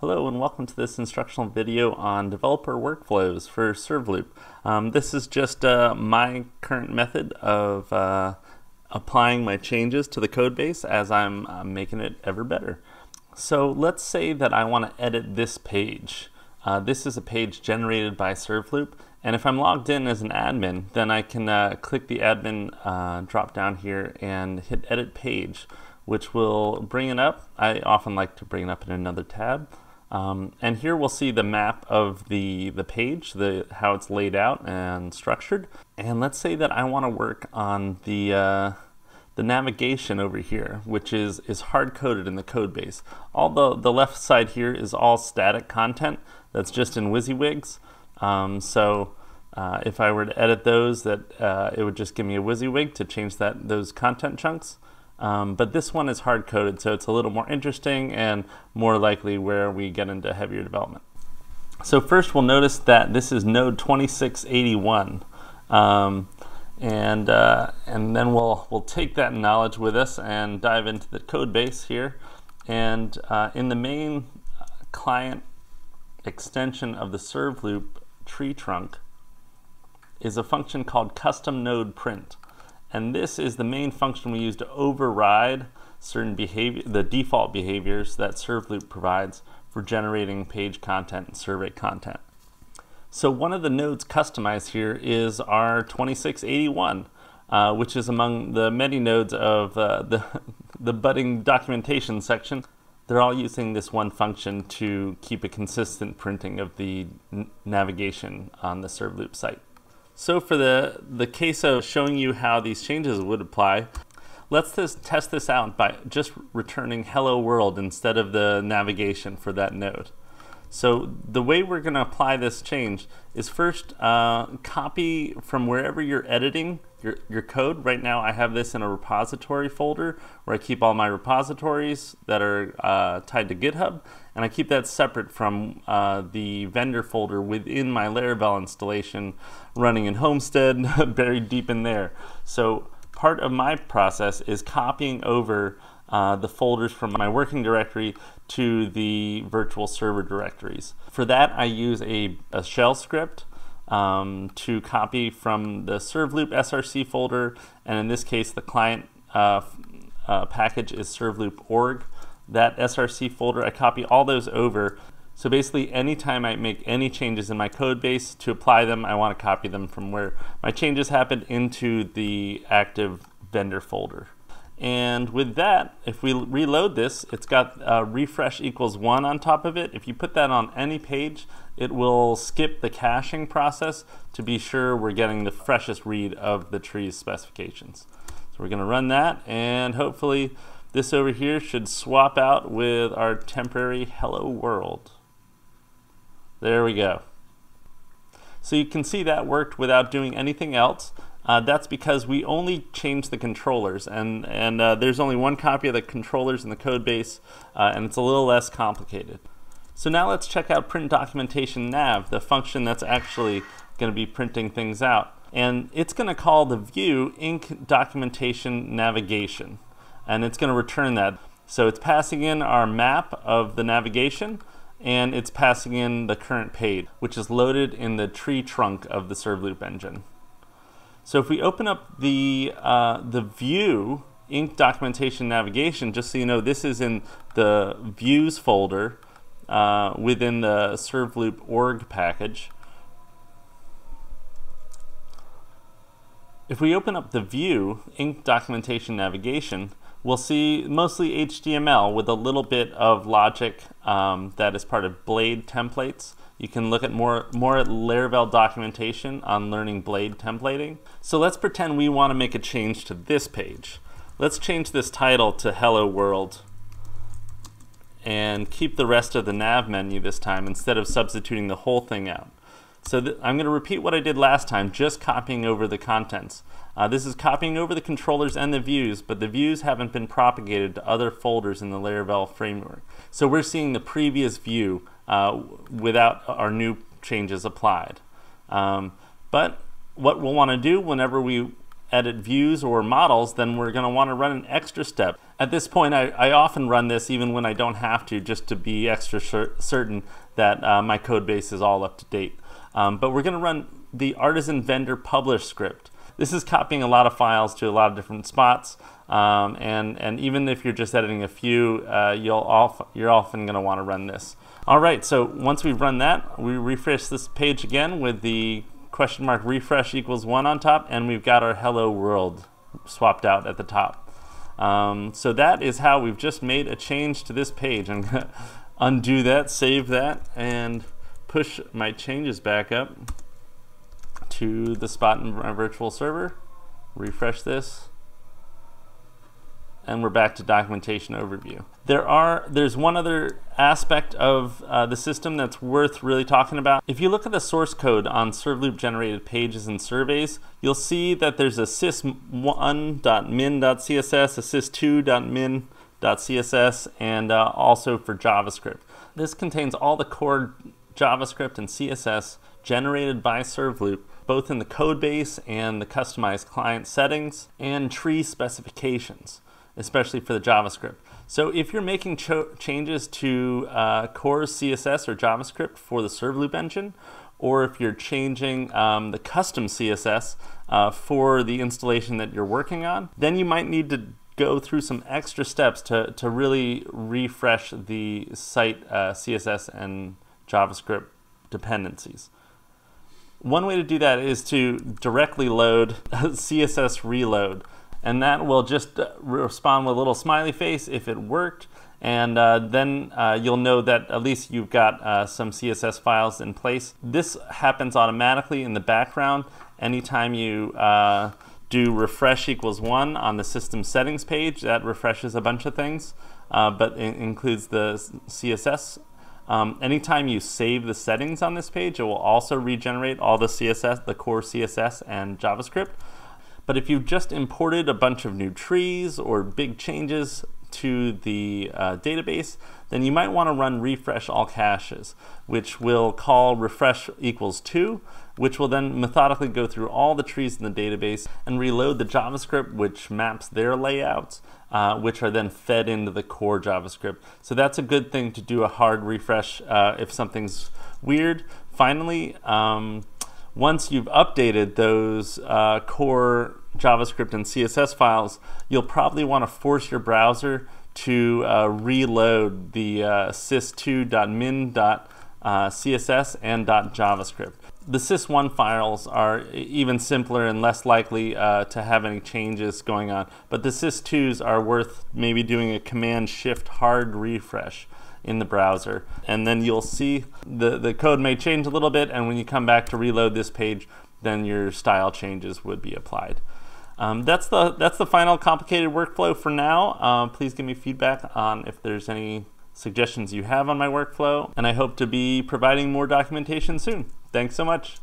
Hello and welcome to this instructional video on developer workflows for SurvLoop. Um, this is just uh, my current method of uh, applying my changes to the code base as I'm uh, making it ever better. So let's say that I want to edit this page. Uh, this is a page generated by SurvLoop and if I'm logged in as an admin then I can uh, click the admin uh, drop down here and hit edit page which will bring it up. I often like to bring it up in another tab. Um, and here we'll see the map of the, the page, the, how it's laid out and structured. And let's say that I want to work on the, uh, the navigation over here, which is, is hard-coded in the code base. All the, the left side here is all static content that's just in WYSIWYGs. Um, so uh, if I were to edit those, that uh, it would just give me a WYSIWYG to change that those content chunks. Um, but this one is hard coded, so it's a little more interesting and more likely where we get into heavier development. So first we'll notice that this is node 2681. Um, and, uh, and then we'll, we'll take that knowledge with us and dive into the code base here. And uh, in the main client extension of the SurvLoop tree trunk is a function called custom node print. And this is the main function we use to override certain behavior, the default behaviors that SurvLoop provides for generating page content and survey content. So one of the nodes customized here is our 2681, uh, which is among the many nodes of uh, the, the budding documentation section. They're all using this one function to keep a consistent printing of the navigation on the SurvLoop site. So for the, the case of showing you how these changes would apply, let's just test this out by just returning hello world instead of the navigation for that node. So the way we're going to apply this change is first uh, copy from wherever you're editing your, your code. Right now I have this in a repository folder where I keep all my repositories that are uh, tied to GitHub and I keep that separate from uh, the vendor folder within my Laravel installation running in Homestead buried deep in there. So part of my process is copying over uh, the folders from my working directory to the virtual server directories. For that, I use a, a shell script um, to copy from the survloop src folder, and in this case, the client uh, uh, package is survloop org. That src folder, I copy all those over. So basically, anytime I make any changes in my code base to apply them, I want to copy them from where my changes happened into the active vendor folder. And with that, if we reload this, it's got uh, refresh equals one on top of it. If you put that on any page, it will skip the caching process to be sure we're getting the freshest read of the tree's specifications. So we're gonna run that and hopefully this over here should swap out with our temporary hello world. There we go. So you can see that worked without doing anything else. Uh, that's because we only change the controllers and, and uh, there's only one copy of the controllers in the code base uh, and it's a little less complicated. So now let's check out print documentation nav, the function that's actually going to be printing things out. And it's going to call the view inc documentation navigation and it's going to return that. So it's passing in our map of the navigation and it's passing in the current page, which is loaded in the tree trunk of the SurvLoop engine. So if we open up the, uh, the view inc documentation navigation, just so you know, this is in the views folder uh, within the survloop org package. If we open up the view inc documentation navigation, we'll see mostly HTML with a little bit of logic um, that is part of Blade templates. You can look at more, more at Laravel documentation on learning Blade templating. So let's pretend we want to make a change to this page. Let's change this title to Hello World and keep the rest of the nav menu this time instead of substituting the whole thing out. So I'm going to repeat what I did last time, just copying over the contents. Uh, this is copying over the controllers and the views, but the views haven't been propagated to other folders in the Laravel framework. So we're seeing the previous view uh, without our new changes applied. Um, but what we'll want to do whenever we edit views or models, then we're going to want to run an extra step. At this point, I, I often run this even when I don't have to, just to be extra certain that uh, my code base is all up to date. Um, but we're going to run the artisan vendor publish script. This is copying a lot of files to a lot of different spots. Um, and, and even if you're just editing a few, uh, you'll you're often going to want to run this. All right, so once we've run that, we refresh this page again with the question mark refresh equals one on top, and we've got our hello world swapped out at the top. Um, so that is how we've just made a change to this page. I'm going to undo that, save that, and push my changes back up to the spot in my virtual server. Refresh this and we're back to documentation overview. There are there's one other aspect of uh, the system that's worth really talking about. If you look at the source code on SurvLoop generated pages and surveys, you'll see that there's a sys1.min.css, a sys2.min.css, and uh, also for JavaScript. This contains all the core JavaScript and CSS generated by SurvLoop both in the code base and the customized client settings and tree specifications especially for the JavaScript. So if you're making changes to uh, core CSS or JavaScript for the SurvLoop engine, or if you're changing um, the custom CSS uh, for the installation that you're working on, then you might need to go through some extra steps to, to really refresh the site uh, CSS and JavaScript dependencies. One way to do that is to directly load CSS reload and that will just uh, respond with a little smiley face if it worked and uh, then uh, you'll know that at least you've got uh, some CSS files in place. This happens automatically in the background anytime you uh, do refresh equals one on the system settings page. That refreshes a bunch of things, uh, but it includes the CSS. Um, anytime you save the settings on this page, it will also regenerate all the CSS, the core CSS and JavaScript. But if you've just imported a bunch of new trees or big changes to the uh, database, then you might want to run refresh all caches, which will call refresh equals 2, which will then methodically go through all the trees in the database and reload the JavaScript, which maps their layouts, uh, which are then fed into the core JavaScript. So that's a good thing to do a hard refresh uh, if something's weird. Finally, um, once you've updated those uh, core JavaScript and CSS files, you'll probably want to force your browser to uh, reload the uh, sys2.min.css and .javascript. The sys1 files are even simpler and less likely uh, to have any changes going on, but the sys2s are worth maybe doing a command shift hard refresh in the browser. And then you'll see the, the code may change a little bit, and when you come back to reload this page, then your style changes would be applied. Um, that's the that's the final complicated workflow for now. Uh, please give me feedback on if there's any suggestions you have on my workflow, and I hope to be providing more documentation soon. Thanks so much.